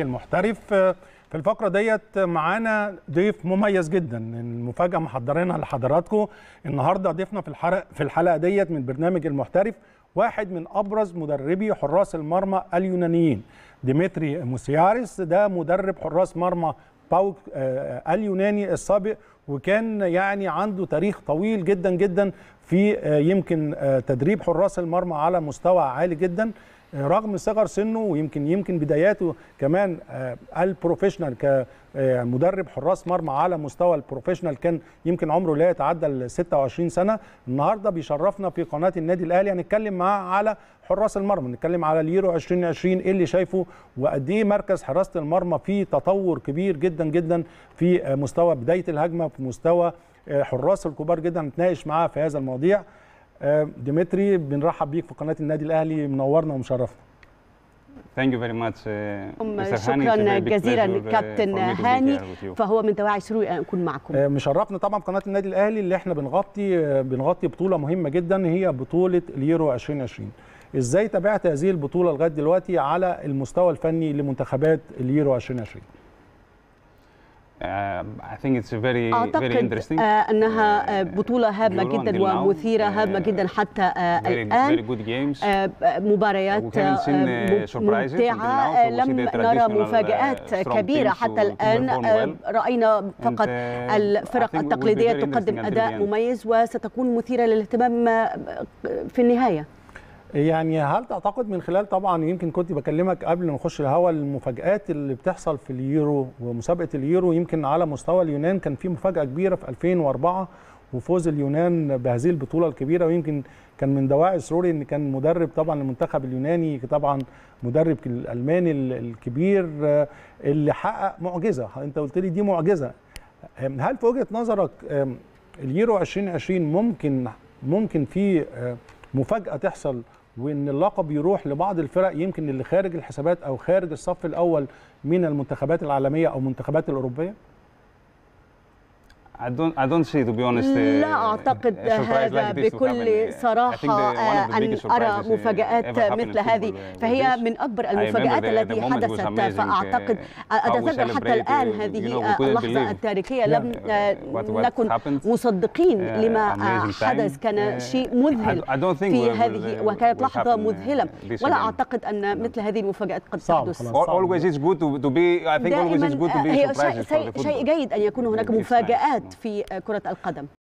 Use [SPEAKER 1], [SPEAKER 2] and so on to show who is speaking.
[SPEAKER 1] المحترف في الفقرة ديت معانا ضيف مميز جدا. المفاجأة محضرينها لحضراتكم. النهاردة ضيفنا في الحلقة في الحلقة ديت من برنامج المحترف واحد من أبرز مدربي حراس المرمى اليونانيين ديمتري موسياريس. ده مدرب حراس مرمى باوك آه اليوناني السابق وكان يعني عنده تاريخ طويل جدا جدا في آه يمكن آه تدريب حراس المرمى على مستوى عالي جدا رغم صغر سنه ويمكن يمكن بداياته كمان ال professional كمدرب حراس مرمى على مستوى ال professional كان يمكن عمره لا يتعدى ال 26 سنة. النهارده بيشرفنا في قناة النادي الأهلي هنتكلم معاه على حراس المرمى. نتكلم على اليورو 2020 إيه اللي شايفه؟ وقد إيه مركز حراسة المرمى فيه تطور كبير جدا جدا في مستوى بداية الهجمة في مستوى حراس الكبار جدا. هنتناقش معاه في هذا المواضيع. ديمتري بنرحب بيك في قناة النادي الأهلي. منورنا ومشرفنا.
[SPEAKER 2] Thank you very much. Uh,
[SPEAKER 3] شكرا جزيلا كابتن هاني فهو من دواعي سروري أن أكون معكم.
[SPEAKER 1] مشرفنا طبعا قناة النادي الأهلي اللي إحنا بنغطي بنغطي بطولة مهمة جدا هي بطولة اليورو 2020 إزاي تابعت هذه البطولة لغاية دلوقتي على المستوى الفني لمنتخبات اليورو 2020
[SPEAKER 2] I think it's very
[SPEAKER 3] أعتقد
[SPEAKER 2] very interesting.
[SPEAKER 3] أنها بطولة هامة جدا ومثيرة هامة جدا حتى الآن
[SPEAKER 2] very good games.
[SPEAKER 3] مباريات ممتعة. لم نرى مفاجآت كبيرة حتى الآن. رأينا فقط الفرق التقليدية تقدم أداء مميز وستكون مثيرة للاهتمام في النهاية.
[SPEAKER 1] يعني هل تعتقد من خلال طبعا يمكن كنت بكلمك قبل ما نخش الهوا المفاجآت اللي بتحصل في اليورو ومسابقة اليورو؟ يمكن على مستوى اليونان كان في مفاجأة كبيرة في 2004 وفوز اليونان بهذه البطولة الكبيرة ويمكن كان من دواعي سروري إن كان مدرب طبعا المنتخب اليوناني طبعا مدرب الألماني الكبير اللي حقق معجزة. أنت قلت لي دي معجزة. هل في وجهة نظرك اليورو 2020 ممكن ممكن في مفاجأة تحصل وإن اللقب يروح لبعض الفرق يمكن اللي خارج الحسابات أو خارج الصف الأول من المنتخبات العالمية أو المنتخبات الأوروبية؟
[SPEAKER 2] I don't, I don't see to be honest
[SPEAKER 3] لا أعتقد هذا بكل صراحة أن أرى مفاجآت مثل هذه. فهي من أكبر المفاجآت التي حدثت فأعتقد أتذكر حتى الآن هذه اللحظة التاريخية. لم نكن مصدقين لما حدث كان شيء مذهل في هذه وكانت لحظة مذهلة. ولا أعتقد أن مثل هذه المفاجآت قد تحدث.
[SPEAKER 2] always it's good to, be I think always it's good to be
[SPEAKER 3] شيء جيد أن يكون هناك مفاجآت. في كرة القدم.